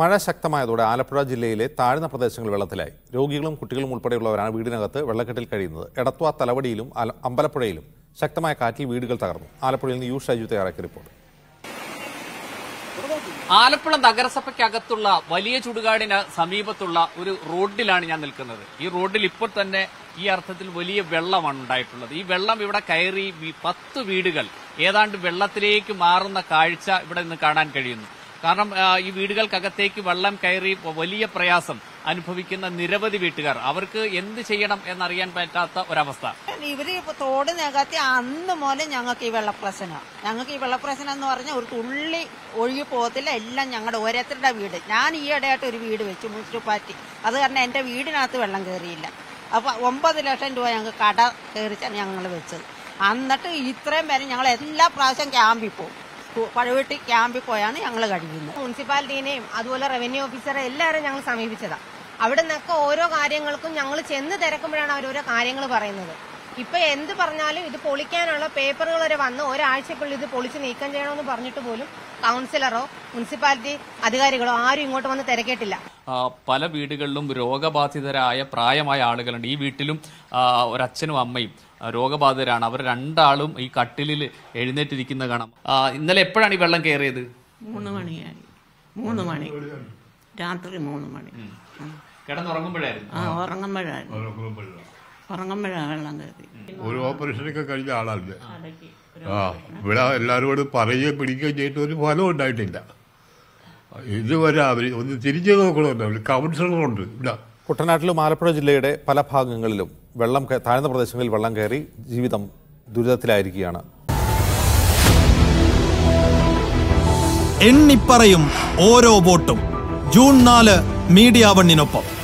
മഴ ശക്തമായതോടെ ആലപ്പുഴ ജില്ലയിലെ താഴ്ന്ന പ്രദേശങ്ങൾ വെള്ളത്തിലായി. രോഗികളും കുട്ടികളും ഉൾപ്പെടെയുള്ളവരാണ് വീടിനകത്ത് വെള്ളക്കെട്ടിൽ കഴിയുന്നത്. എടത്വ തലവടിയിലും അമ്പലപ്പുഴയിലും ശക്തമായ കാറ്റിൽ വീടുകൾ തകർന്നു. ആലപ്പുഴയിൽ നിന്ന് യു ഷൈജു തയ്യാറാക്കിയ റിപ്പോർട്ട്. ആലപ്പുഴ നഗരസഭയ്ക്കകത്തുള്ള വലിയ ചുടുകാടിന് സമീപത്തുള്ള ഒരു റോഡിലാണ് ഞാൻ നിൽക്കുന്നത്. ഈ റോഡിൽ ഇപ്പോൾ തന്നെ ഈ അർത്ഥത്തിൽ വലിയ വെള്ളമാണ് ഉണ്ടായിട്ടുള്ളത്. ഈ വെള്ളം ഇവിടെ കയറി പത്ത് വീടുകൾ ഏതാണ്ട് വെള്ളത്തിലേക്ക് മാറുന്ന കാഴ്ച ഇവിടെ നിന്ന് കാണാൻ കഴിയുന്നു. കാരണം ഈ വീടുകൾക്കകത്തേക്ക് വെള്ളം കയറി വലിയ പ്രയാസം അനുഭവിക്കുന്ന നിരവധി വീട്ടുകാർ. അവർക്ക് എന്ത് ചെയ്യണം എന്നറിയാൻ പറ്റാത്ത ഒരവസ്ഥ. ഇവർ തോട് നികത്തി അന്ന് മുതൽ ഞങ്ങൾക്ക് ഈ വെള്ളപ്രശ്നം. ഞങ്ങൾക്ക് ഈ വെള്ളപ്രശ്നം എന്ന് പറഞ്ഞാൽ ഒരു തുള്ളി ഒഴുകി പോകത്തില്ല. എല്ലാം ഞങ്ങളുടെ ഓരോരുത്തരുടെ വീട്. ഞാൻ ഈ ഇടയായിട്ട് ഒരു വീട് വെച്ചു മുനിസിപ്പാലിറ്റി. അത് കാരണം എന്റെ വീടിനകത്ത് വെള്ളം കയറിയില്ല. അപ്പൊ ഒമ്പത് ലക്ഷം രൂപ ഞങ്ങൾക്ക് കട കയറിച്ചാണ് ഞങ്ങൾ വെച്ചത്. എന്നിട്ട് ഇത്രയും പേരെ ഞങ്ങൾ എല്ലാ പ്രാവശ്യം ക്യാമ്പിൽ പോകും. പഴവീട്ടി ക്യാമ്പിൽ പോയാണ് ഞങ്ങൾ കഴിയുന്നത്. മുനിസിപ്പാലിറ്റീനെയും അതുപോലെ റവന്യൂ ഓഫീസറെ എല്ലാവരും ഞങ്ങൾ സമീപിച്ചതാ. അവിടെ നിന്നൊക്കെ ഓരോ കാര്യങ്ങൾക്കും ഞങ്ങൾ ചെന്ന് തിരക്കുമ്പോഴാണ് അവരോരോ കാര്യങ്ങൾ പറയുന്നത്. ഇപ്പൊ എന്ത് പറഞ്ഞാലും ഇത് പൊളിക്കാനുള്ള പേപ്പറുകൾ വരെ വന്ന് ഒരാഴ്ചക്കുള്ളിൽ ഇത് പൊളിച്ച് നീക്കം ചെയ്യണമെന്ന് പറഞ്ഞിട്ട് പോലും കൗൺസിലറോ മുനിസിപ്പാലിറ്റി അധികാരികളോ ആരും ഇങ്ങോട്ട് വന്ന് തിരക്കേട്ടില്ല. പല വീടുകളിലും രോഗബാധിതരായ പ്രായമായ ആളുകളുണ്ട്. ഈ വീട്ടിലും ഒരച്ഛനും അമ്മയും. രോഗബാധിതരാണ്. അവർ രണ്ടാളും ഈ കട്ടിലിൽ എഴുന്നേറ്റിരിക്കുന്ന കാണാം. ഇന്നലെ എപ്പോഴാണ് ഈ വെള്ളം കയറിയത്? മൂന്ന് മണിയായി. മൂന്ന് മണി. രാത്രി മൂന്ന് മണി. കിടന്നുറങ്ങുമ്പോഴായിരുന്നു. ആ ഉറങ്ങുമ്പോഴായിരുന്നു. ഉറങ്ങുമ്പോഴാണ്. വെള്ളം കയറി ഒരു ഓപ്പറേഷനൊക്കെ കഴിഞ്ഞ ആളാണ് ആ ഇവിടെ എല്ലാവരോടും പറയുകയും പിടിക്കുകയും ചെയ്തിട്ട് ഒരു ഫലം ഉണ്ടായിട്ടില്ല. ഇതുവരെ അവർ ഒന്ന് തിരിഞ്ഞു കൗൺസിലർ കൗൺസിലറുണ്ട് ഇവിടെ. കുട്ടനാട്ടിലും ആലപ്പുഴ ജില്ലയുടെ പല ഭാഗങ്ങളിലും വെള്ളം താഴ്ന്ന പ്രദേശങ്ങളിൽ വെള്ളം കയറി ജീവിതം ദുരിതത്തിലായിരിക്കുകയാണ്. എണ്ണിപ്പറയും ഓരോ വോട്ടും ജൂൺ നാല് മീഡിയ വണ്ണിനൊപ്പം.